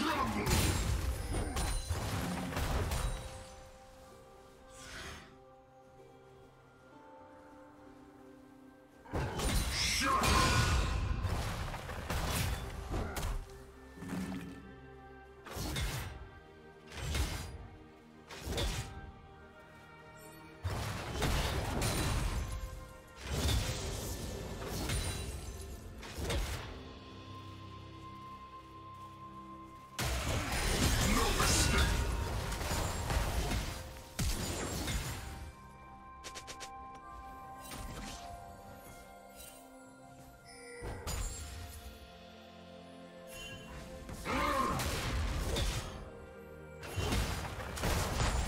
Trouble!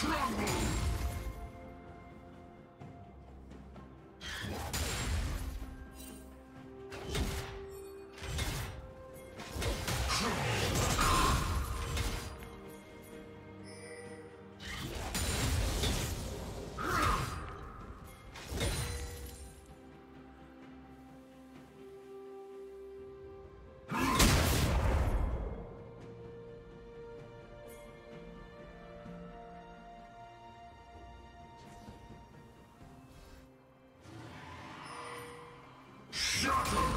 crumble!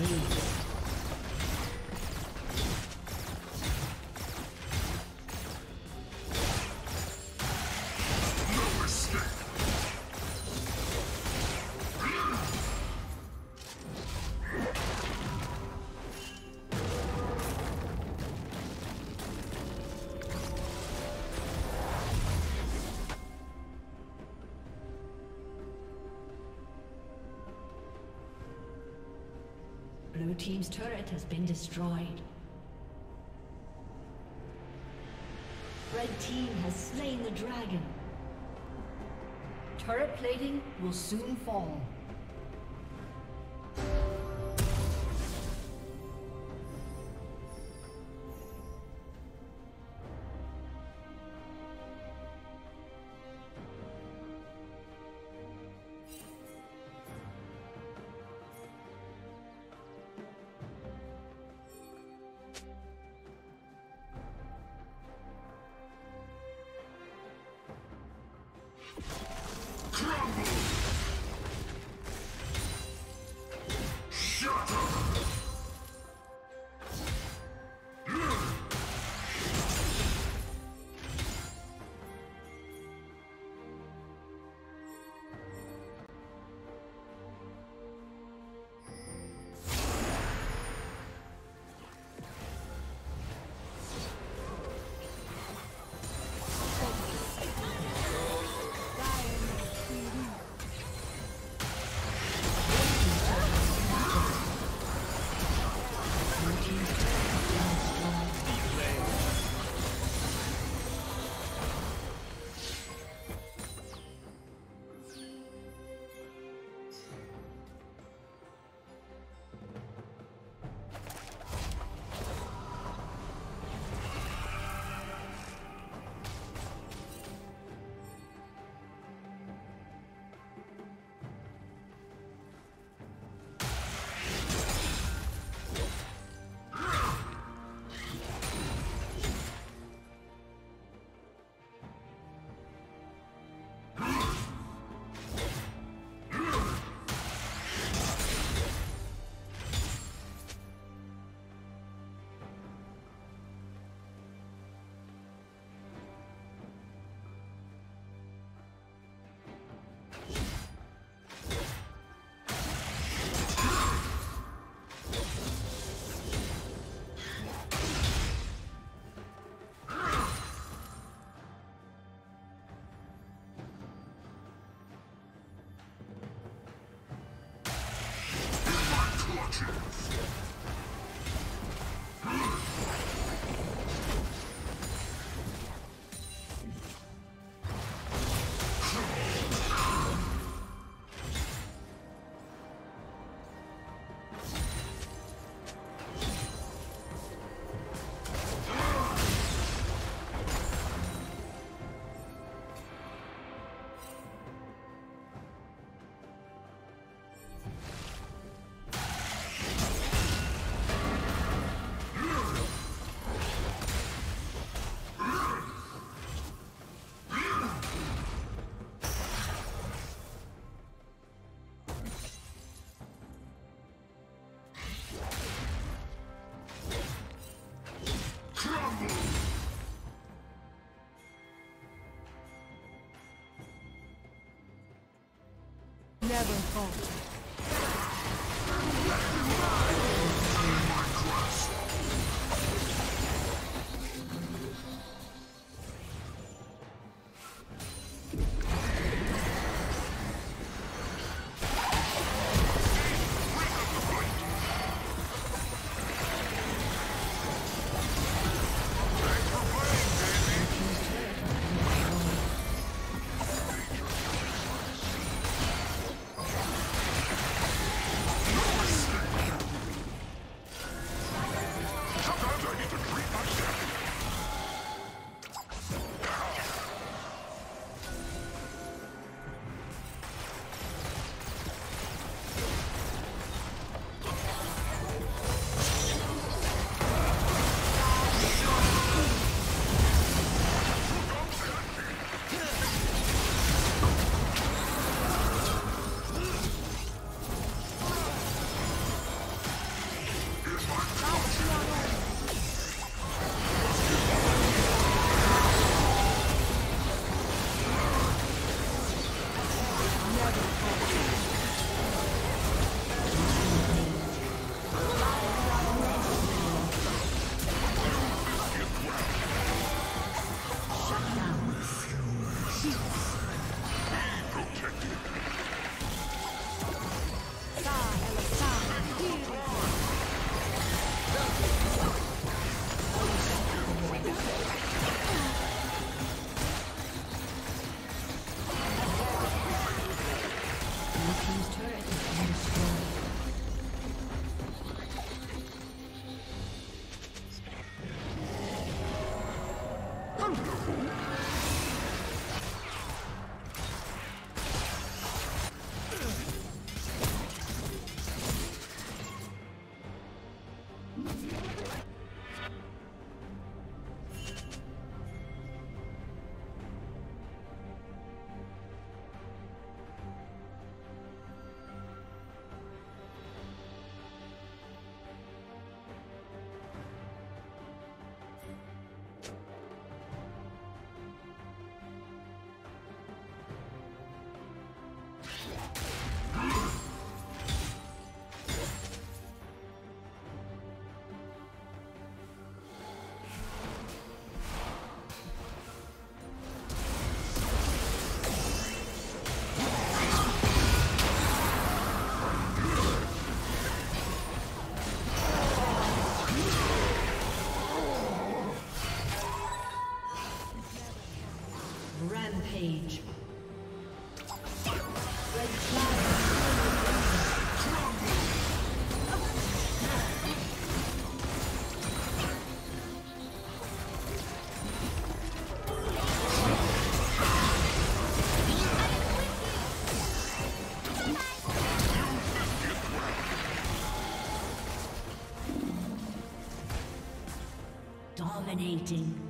Blue team's turret has been destroyed. Red team has slain the dragon. Turret plating will soon fall. never fall. Dominating.